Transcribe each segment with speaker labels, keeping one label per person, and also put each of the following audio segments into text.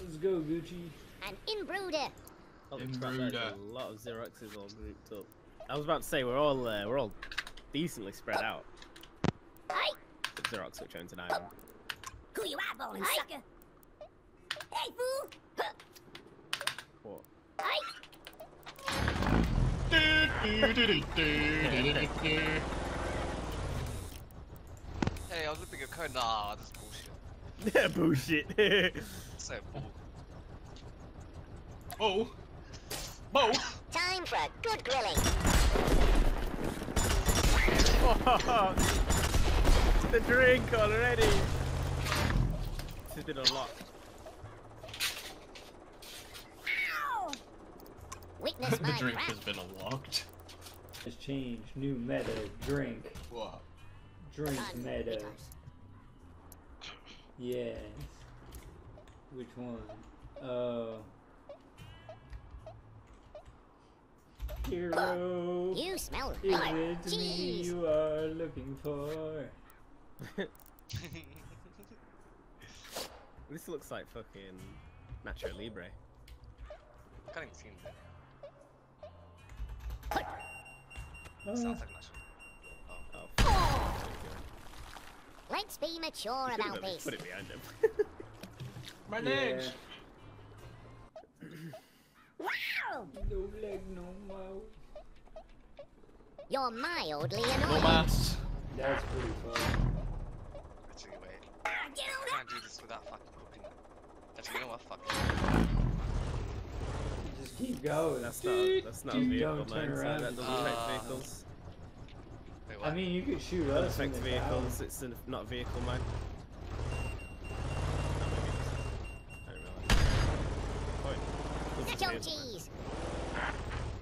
Speaker 1: Let's go, Gucci.
Speaker 2: An inbrooder.
Speaker 3: Holy
Speaker 4: In
Speaker 3: crap, there's
Speaker 4: Bruda.
Speaker 3: a lot of Xeroxes all grouped up. I was about to say we're all uh, we're all decently spread out.
Speaker 2: Hey,
Speaker 3: Xerox which owns an island.
Speaker 2: who you eyeballing, sucker? Hey, fool!
Speaker 3: What?
Speaker 2: Hey,
Speaker 5: Hey, I was looking at code. Nah, that's bullshit.
Speaker 3: Yeah, bullshit.
Speaker 5: So bull.
Speaker 4: Oh! Oh!
Speaker 2: time for a good grilling.
Speaker 3: the drink already. This has been unlocked.
Speaker 2: Ow! Witness
Speaker 4: the
Speaker 2: my
Speaker 4: drink
Speaker 2: craft.
Speaker 4: has been unlocked.
Speaker 1: Has changed. New meta. Drink.
Speaker 4: What?
Speaker 1: Drink
Speaker 2: Fun
Speaker 1: meta.
Speaker 2: Because
Speaker 1: Yes. Which one? Uh. Hero.
Speaker 2: You smell
Speaker 1: Is
Speaker 2: right.
Speaker 1: it me you are looking for?
Speaker 3: This looks like fucking Nacho Libre.
Speaker 5: I can't even see him there.
Speaker 1: Uh,
Speaker 5: Sounds like Nash.
Speaker 2: Let's be mature about
Speaker 3: at
Speaker 2: this.
Speaker 3: Put it behind him.
Speaker 4: My
Speaker 1: Yeah.
Speaker 4: legs!
Speaker 2: Wow!
Speaker 1: no leg, no mouth.
Speaker 2: You're mildly
Speaker 4: No mass!
Speaker 1: That's pretty fun.
Speaker 5: Actually, wait.
Speaker 2: Ah, Get
Speaker 5: I can't do this without fucking cooking. Actually, you know what? Fuck it.
Speaker 1: Just keep going.
Speaker 3: That's not. That's not a vehicle,
Speaker 1: don't turn
Speaker 3: man.
Speaker 1: Around.
Speaker 3: that doesn't affect
Speaker 5: Uh,
Speaker 3: vehicles.
Speaker 5: Wait, what?
Speaker 1: I mean, you could shoot
Speaker 3: Doesn't
Speaker 1: us in
Speaker 3: affect vehicles. It's a, not a vehicle, man.
Speaker 2: Nacho cheese.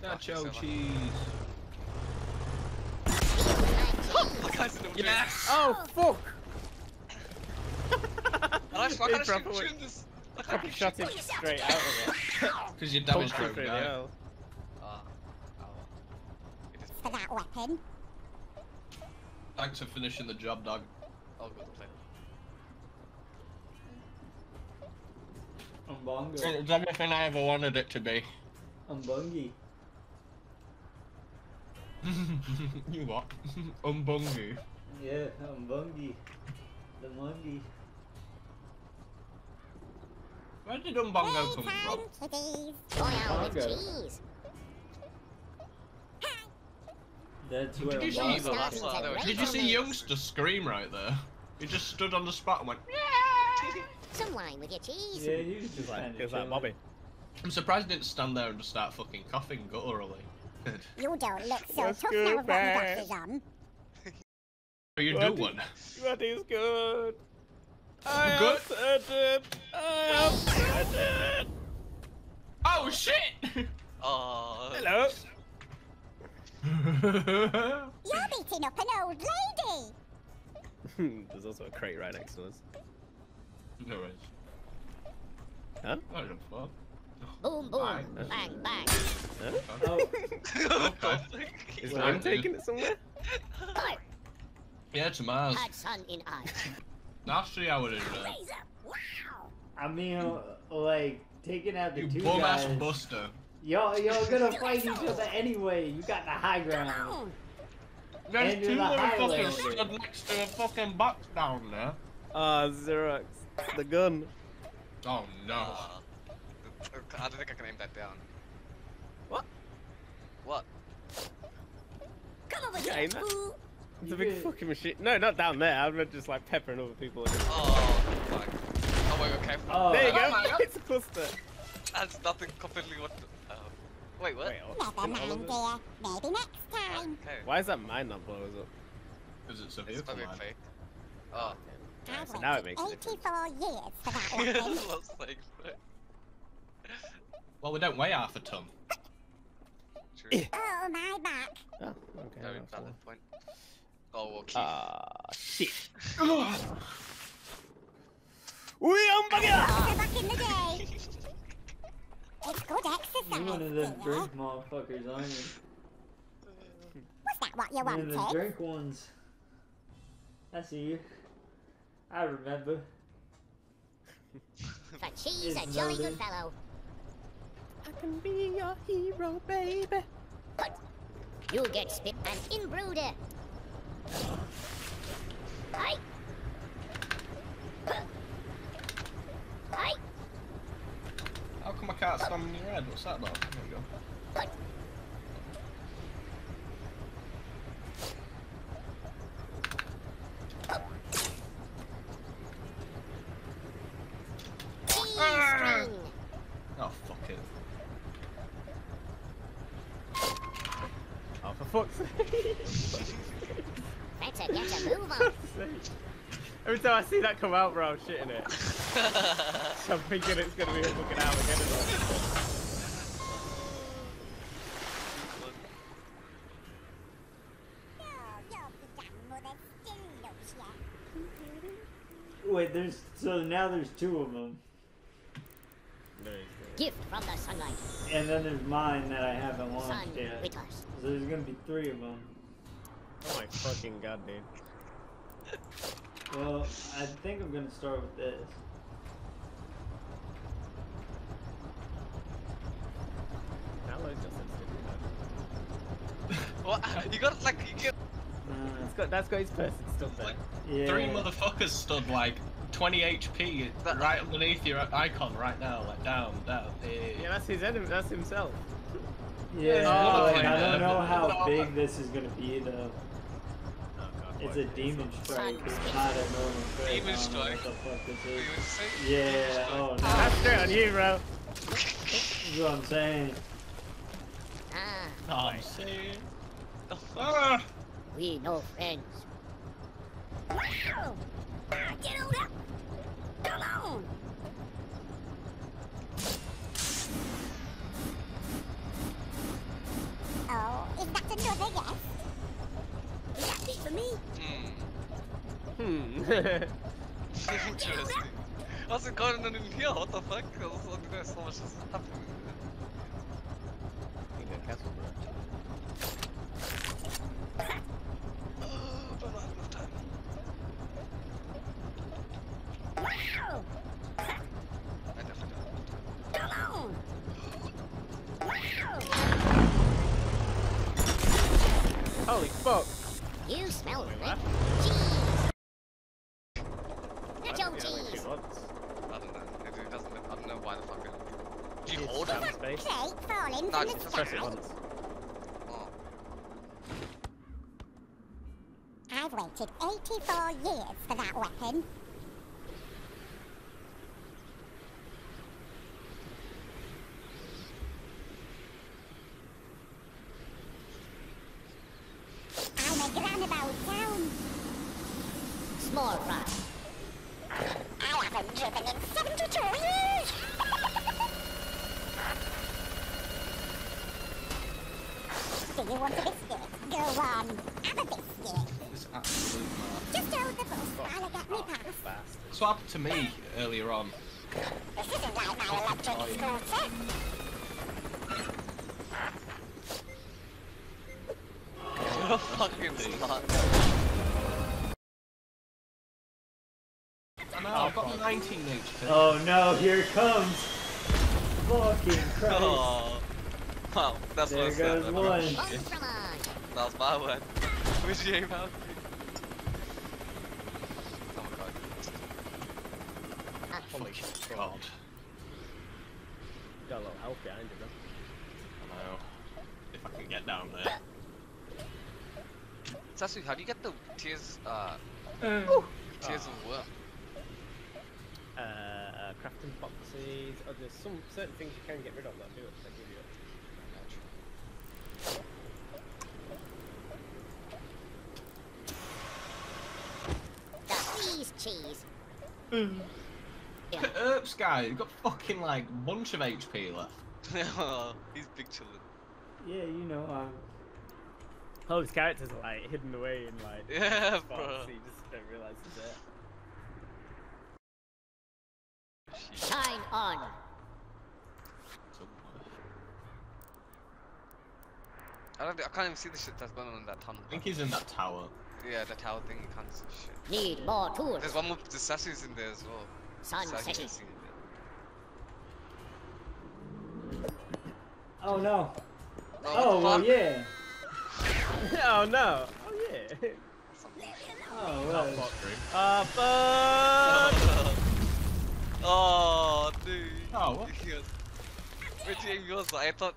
Speaker 4: Nacho cheese!
Speaker 2: Feels like cheese.
Speaker 5: That guy's in the drink.
Speaker 4: Yes!
Speaker 3: Oh fuck!
Speaker 5: I fuck,
Speaker 3: He
Speaker 5: I shoot,
Speaker 3: proper
Speaker 5: shoot
Speaker 3: went-
Speaker 5: this.
Speaker 3: Proper shot him straight out of it.
Speaker 4: Because your damage
Speaker 3: Punched him
Speaker 4: drove
Speaker 3: through the
Speaker 4: guy.
Speaker 5: Ah. Oh. It is.
Speaker 2: For that weapon.
Speaker 4: Thanks for finishing the job, dog.
Speaker 5: I'll go to play.
Speaker 1: Umbongo.
Speaker 4: It's everything I ever wanted it to be.
Speaker 1: Umbungy.
Speaker 4: you what? Umbungu.
Speaker 1: Yeah, Umbungy. The monkey.
Speaker 4: Where did Umbongo come from?
Speaker 2: kitties. Boy out with
Speaker 1: Bongo.
Speaker 2: Cheese.
Speaker 1: That's
Speaker 4: Did you see-
Speaker 1: Umbongo
Speaker 5: Well, that's
Speaker 1: came
Speaker 5: what I
Speaker 1: from.
Speaker 5: know.
Speaker 4: Did you see Youngster scream right there? He just stood on the spot and went,
Speaker 2: Some wine with your cheese.
Speaker 1: Yeah, he was just
Speaker 3: like,
Speaker 1: kind
Speaker 3: he's like Bobby.
Speaker 4: I'm surprised he didn't stand there and just start fucking coughing gutturally.
Speaker 2: You don't look so
Speaker 3: Let's
Speaker 2: tough
Speaker 3: go
Speaker 2: now with got
Speaker 3: back.
Speaker 2: glasses on.
Speaker 4: Are you
Speaker 3: What?
Speaker 4: doing?
Speaker 3: That is good. I
Speaker 4: Good?
Speaker 3: am certain. I am certain.
Speaker 4: Oh shit!
Speaker 5: Oh.
Speaker 3: Hello.
Speaker 2: You're beating up an old lady.
Speaker 3: There's also a crate right next to us.
Speaker 4: no worries.
Speaker 3: Huh?
Speaker 4: What the fuck?
Speaker 2: Boom, boom,
Speaker 4: Fine.
Speaker 2: bang, bang.
Speaker 3: Huh?
Speaker 1: Oh,
Speaker 4: Okay.
Speaker 3: Is
Speaker 1: Well,
Speaker 3: Lime
Speaker 4: dude.
Speaker 3: taking it somewhere?
Speaker 2: Hi,
Speaker 4: Yeah, to Mars.
Speaker 2: had sun in eye.
Speaker 4: I'll see how it is. Uh,
Speaker 2: Wow.
Speaker 1: I mean, uh, like, taking out the
Speaker 4: you
Speaker 1: two
Speaker 4: bum ass
Speaker 1: guys.
Speaker 4: buster.
Speaker 1: Y'all, y'all gonna fight each other anyway. You got the high ground.
Speaker 2: Down.
Speaker 4: There's
Speaker 1: And
Speaker 4: two
Speaker 1: the
Speaker 4: motherfuckers
Speaker 1: Highlander.
Speaker 4: stood next to a fucking box down there.
Speaker 3: Ah, Xerox. The gun.
Speaker 4: Oh no.
Speaker 5: Uh, I don't think I can aim that down.
Speaker 3: What?
Speaker 5: What?
Speaker 2: Come over here, fool.
Speaker 3: It's a big
Speaker 1: could-
Speaker 3: fucking machine. No, not down there. I meant just like peppering other people.
Speaker 5: Oh, fuck. Oh, wait, okay.
Speaker 1: Oh,
Speaker 3: there you
Speaker 4: oh
Speaker 3: go.
Speaker 4: my God.
Speaker 3: it's a cluster.
Speaker 5: That's nothing completely what. The, uh, wait, what?
Speaker 3: Wait, all,
Speaker 2: Never
Speaker 3: in all
Speaker 2: mind, dear. Maybe next time.
Speaker 5: Okay.
Speaker 3: Why is that mine not blowing up?
Speaker 4: Because it's a
Speaker 5: It's
Speaker 4: vehicle
Speaker 5: probably
Speaker 4: man.
Speaker 5: fake. Oh.
Speaker 2: I've
Speaker 3: so now it makes a difference.
Speaker 2: 84 years for that
Speaker 5: Yeah,
Speaker 2: weapon.
Speaker 5: that's like.
Speaker 4: Well, we don't weigh half a ton.
Speaker 2: Oh, my back.
Speaker 3: Oh, okay.
Speaker 5: Very
Speaker 3: that's fine.
Speaker 5: valid point. Oh, well, Keith.
Speaker 3: Ah, shit. We on
Speaker 2: Better
Speaker 3: bugger!
Speaker 2: back in the day. It's good exercise.
Speaker 1: You one of them
Speaker 2: dear.
Speaker 1: drink motherfuckers, aren't you?
Speaker 2: Was that what you
Speaker 1: One of the drink ones. I see you. I remember.
Speaker 2: For she's a jolly good fellow.
Speaker 3: I can be your hero, baby.
Speaker 2: You'll get spit and inbrooder. Hi. Hi.
Speaker 4: Come I can't stand on your head? What's that about? There we go. Oh fuck it.
Speaker 3: Oh, for fuck's sake.
Speaker 2: Better get a move on.
Speaker 3: Every time I see that come out, bro, I'm shitting it. So I'm thinking it's gonna be a fucking Armageddon.
Speaker 1: Wait, there's so now there's two of them,
Speaker 2: Gift from the sunlight.
Speaker 1: and then there's mine that I haven't launched
Speaker 2: Sun
Speaker 1: yet.
Speaker 2: with.
Speaker 1: So there's gonna be three of them.
Speaker 3: Oh my fucking god, dude.
Speaker 1: Well, I think I'm gonna start with this.
Speaker 3: That was just instant.
Speaker 5: What? You got like you get.
Speaker 1: Uh,
Speaker 3: That's got, that's got his person stuff there.
Speaker 4: Like,
Speaker 1: yeah.
Speaker 4: Three motherfuckers stood like 20 HP
Speaker 5: That-
Speaker 4: right underneath your icon right now, like down, down. Eh.
Speaker 3: Yeah, that's his enemy, that's himself.
Speaker 1: Yeah,
Speaker 4: Oh,
Speaker 1: like. I don't know how big this is gonna be though. It's a demon strike. It's not a normal strike.
Speaker 5: Demon
Speaker 1: I don't
Speaker 5: strike?
Speaker 1: What the fuck this is?
Speaker 5: would?
Speaker 1: Yeah. Oh no.
Speaker 3: That's straight on you, bro.
Speaker 1: That's what I'm saying.
Speaker 2: Ah,
Speaker 4: I'm saying. Ah!
Speaker 2: we no friends. Wow! Get on up! Come on!
Speaker 6: Oh, is that another yes?
Speaker 2: Is that it for me?
Speaker 5: Interesting. How's it going on in here? What the fuck? There's so- much that's happening.
Speaker 3: You got castle, bro.
Speaker 5: Don't have enough time.
Speaker 2: Wow!
Speaker 5: I definitely don't have enough time.
Speaker 2: Come on! Wow!
Speaker 3: Holy fuck.
Speaker 2: You smell
Speaker 3: Wait,
Speaker 2: great.
Speaker 3: what?
Speaker 2: Cheese!
Speaker 3: Only
Speaker 2: cheese!
Speaker 5: Oh.
Speaker 6: I've waited 84 years for that weapon. I'm a granabout town.
Speaker 2: Small fry.
Speaker 6: I haven't driven in 72 years. Do you want a biscuit? Go on, have a biscuit.
Speaker 4: Absolute mad.
Speaker 6: Just hold the bus while I get me.
Speaker 3: Bastard.
Speaker 4: Happened to me earlier on.
Speaker 6: This isn't like my electric scooter.
Speaker 4: I know, I've got 19 HP.
Speaker 1: Oh no, here it comes. Fucking Christ.
Speaker 5: Oh. Wow, that's
Speaker 1: There
Speaker 5: what I said.
Speaker 1: goes
Speaker 5: man.
Speaker 1: one.
Speaker 2: One from on.
Speaker 5: That was my one. Which you aim out? Oh god.
Speaker 4: Holy
Speaker 3: fuck.
Speaker 4: god.
Speaker 3: Got a little help behind you, bro.
Speaker 4: I know. If I can get down there.
Speaker 5: Sasu, how do you get the tears, uh,
Speaker 3: Oh.
Speaker 5: tears of what?
Speaker 3: Uh, boxes. Oh, there's some certain things you can get rid of that do it. That give you it.
Speaker 2: The freeze cheese.
Speaker 4: Look at Erp's guy, he's got fucking like bunch of HP left.
Speaker 5: oh, He's big chillin'.
Speaker 1: Yeah, you know, um,
Speaker 3: Oh, his characters are like hidden away in like
Speaker 5: Yeah,
Speaker 3: spots,
Speaker 5: bro.
Speaker 3: so you just don't realise he's there.
Speaker 2: Shine on.
Speaker 5: I don't. I can't even see the shit that's going on in that tunnel.
Speaker 4: I think he's in that tower.
Speaker 5: Yeah, the tower thing. You can't see shit.
Speaker 2: Need more tools.
Speaker 5: There's one more. The Sasu's in there as well.
Speaker 2: Sun
Speaker 5: So I can
Speaker 2: setting.
Speaker 1: Oh no.
Speaker 5: Oh,
Speaker 1: Oh, well, yeah.
Speaker 3: oh no! Oh yeah!
Speaker 1: Oh,
Speaker 4: Oh,
Speaker 1: well.
Speaker 4: fuck,
Speaker 3: Uh, fuck!
Speaker 5: oh, dude.
Speaker 4: Oh, what?
Speaker 5: Yes. Which game yours? I thought.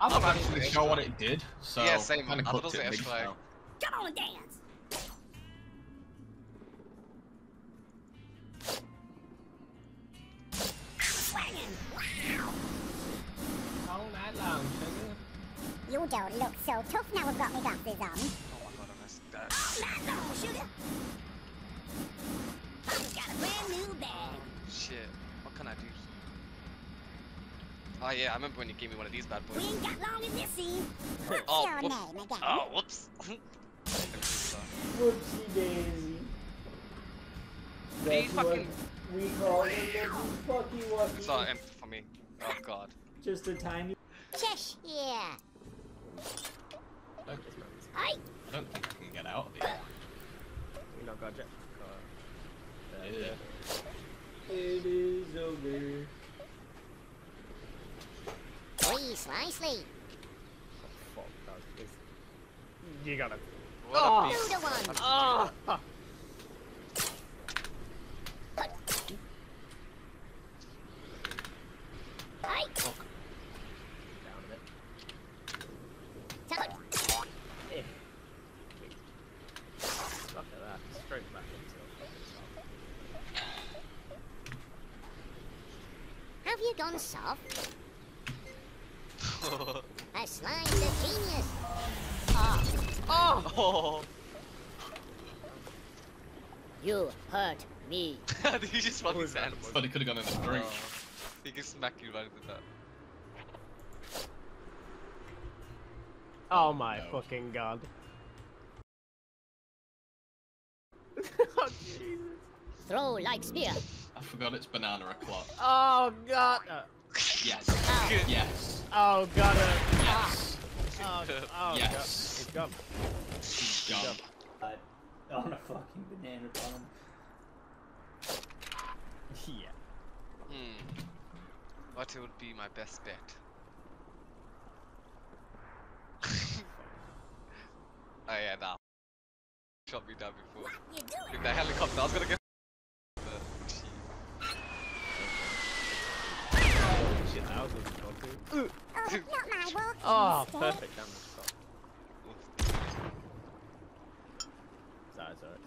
Speaker 4: I'm not actually
Speaker 5: not
Speaker 4: sure what it did, so
Speaker 5: Yeah, same.
Speaker 4: kind of
Speaker 5: I thought
Speaker 4: cooked
Speaker 5: it was
Speaker 4: it
Speaker 5: an F-flag.
Speaker 2: Come on, dance. Wow.
Speaker 4: All night long, sugar.
Speaker 6: You don't look so tough now I've got my glasses on.
Speaker 5: Oh my god, I missed that.
Speaker 2: All night long, sugar. I've got a brand new bag.
Speaker 5: Shit. What can I do? Oh yeah, I remember when you gave me one of these bad boys.
Speaker 2: We
Speaker 5: boys.
Speaker 2: ain't got long in this scene.
Speaker 6: What's
Speaker 5: Oh,
Speaker 6: your
Speaker 5: whoops.
Speaker 6: name again?
Speaker 5: Oh, whoops.
Speaker 1: Whoopsie daisy.
Speaker 5: These
Speaker 1: That's what
Speaker 5: fucking-
Speaker 1: we call it little fucky wucky.
Speaker 5: it's not empty for me. Oh god.
Speaker 1: Just a tiny.
Speaker 6: Chesh, yeah.
Speaker 4: I don't, I don't think I can get out of here.
Speaker 3: You not got a jet.
Speaker 4: Yeah.
Speaker 1: It is over.
Speaker 6: Three slicely.
Speaker 3: Fuck, that was. You got it.
Speaker 5: What
Speaker 3: Oh.
Speaker 5: a piece.
Speaker 6: the one.
Speaker 3: Oh!
Speaker 2: hey.
Speaker 3: Down a bit.
Speaker 2: Tell
Speaker 3: Eh. Look at that. Straight back into it.
Speaker 6: Have you gone soft? A slice of genius. Oh,
Speaker 5: oh.
Speaker 6: you hurt me.
Speaker 5: Did you just fucking
Speaker 3: was that
Speaker 4: But he could have gone in the drink.
Speaker 5: Oh. He can smack you right into that.
Speaker 3: Oh my
Speaker 4: No.
Speaker 3: fucking god. oh Jesus.
Speaker 6: Throw like spear.
Speaker 4: I forgot it's banana o'clock.
Speaker 3: Oh god. Uh,
Speaker 4: Yes.
Speaker 6: Oh.
Speaker 4: Yes.
Speaker 3: oh god. Uh,
Speaker 4: Yes.
Speaker 3: Oh, oh
Speaker 4: Yes.
Speaker 3: god. It's gone.
Speaker 4: He's gone.
Speaker 1: Uh, on a fucking banana bomb.
Speaker 3: Yeah.
Speaker 5: Hmm. What it would be my best bet? oh yeah, nah. Shot me down before.
Speaker 2: You doing?
Speaker 5: With that helicopter, I was gonna get. But, shit.
Speaker 3: Shit, that was a good one too.
Speaker 6: Oh, not my walking
Speaker 3: Oh,
Speaker 6: stick.
Speaker 3: perfect damage. Stop. Sorry, sorry.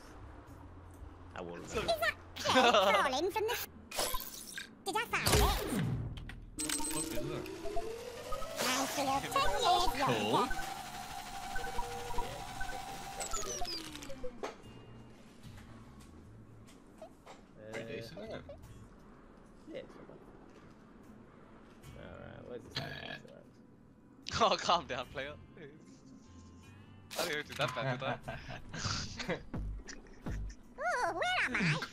Speaker 3: I will.
Speaker 6: Is that clay crawling from the... Did I find it?
Speaker 4: What is it?
Speaker 6: I feel ten years
Speaker 4: Cool.
Speaker 6: younger.
Speaker 3: Bad. Alright, where's this?
Speaker 4: Uh,
Speaker 3: Alright.
Speaker 5: Oh, calm down, player. I didn't do that bad, did I?
Speaker 6: Oh, where am I?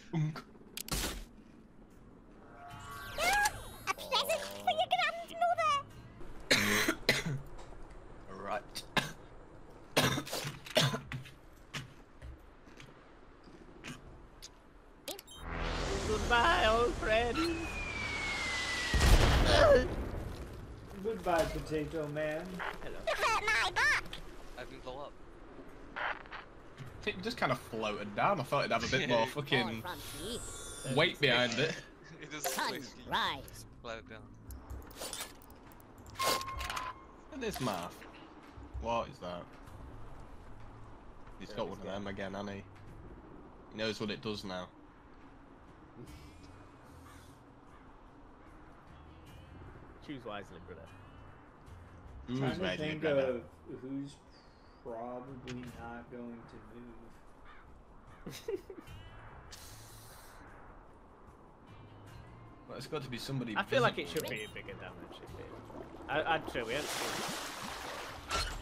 Speaker 1: Potato man.
Speaker 3: Hello.
Speaker 6: You hurt my back.
Speaker 5: I didn't blow up.
Speaker 4: It just kind of floated down. I thought it'd have a bit more fucking
Speaker 6: oh,
Speaker 4: weight behind it.
Speaker 5: it just
Speaker 6: Sun,
Speaker 5: placed Let it down.
Speaker 4: Look at this math. What is that? He's got one of them again, hasn't he? He knows what it does now.
Speaker 3: Choose wisely, brother.
Speaker 4: Who's
Speaker 1: Trying to think
Speaker 4: brother?
Speaker 1: of who's probably not going to move.
Speaker 4: Well, it's got to be somebody.
Speaker 3: I feel like it should be a bigger damage. If it... I, I'd say we haven't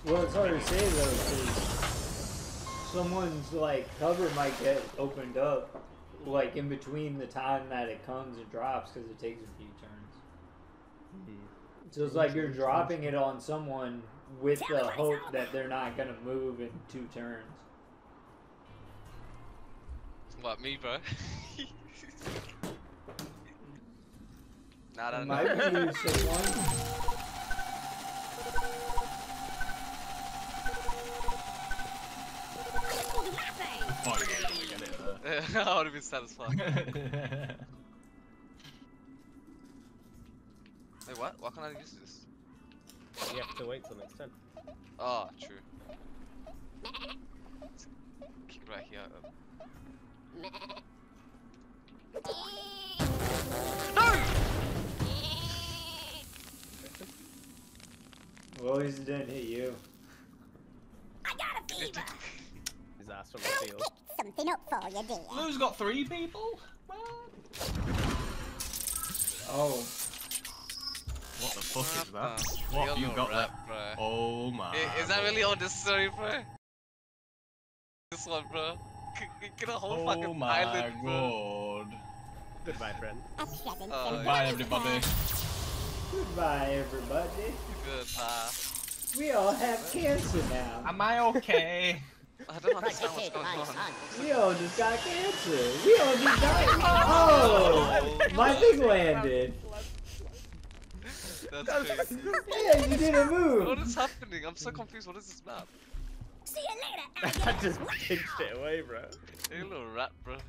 Speaker 1: Well, it's hard to say though, because someone's like cover might get opened up, like in between the time that it comes and drops, because it takes a few turns. Hmm. So it's like you're dropping it on someone with the hope that they're not gonna move in two turns.
Speaker 5: What, me, bro? Nah, nah,
Speaker 1: It
Speaker 5: nah.
Speaker 1: might be you, someone.
Speaker 4: Oh, you're gonna get it
Speaker 5: I would have been satisfied. what? Why can't I use this?
Speaker 3: You have to wait till next turn.
Speaker 5: Oh, true. Keep it right here. um.
Speaker 1: Well, at least it didn't hit you.
Speaker 6: I got a fever.
Speaker 3: His ass from the field.
Speaker 6: Something up for you, dear.
Speaker 4: Blue's got three people? What?
Speaker 1: Oh,
Speaker 4: What the fuck is that?
Speaker 5: the-
Speaker 4: What
Speaker 5: You're
Speaker 4: you got
Speaker 5: rap,
Speaker 4: there?
Speaker 5: bruh.
Speaker 4: Oh my.
Speaker 5: I- Is that really
Speaker 4: lord.
Speaker 5: unnecessary, bro? This one, bro. C- c- Get a whole
Speaker 4: Oh
Speaker 5: fucking
Speaker 4: my
Speaker 5: island, bro.
Speaker 4: god.
Speaker 3: Goodbye, friend.
Speaker 6: A pleasant
Speaker 5: Oh,
Speaker 6: surprise.
Speaker 4: Bye everybody.
Speaker 1: goodbye, everybody.
Speaker 5: Goodbye.
Speaker 1: We all have cancer now.
Speaker 4: Am I okay?
Speaker 5: I don't understand what's going on.
Speaker 1: We all just got cancer. We all just died. Oh, my thing landed.
Speaker 5: That's crazy.
Speaker 1: Yeah, you did a move.
Speaker 5: is happening? I'm so confused. What is this map?
Speaker 6: See you later,
Speaker 3: I just pinched it away, bro.
Speaker 5: You're a little rat, bro.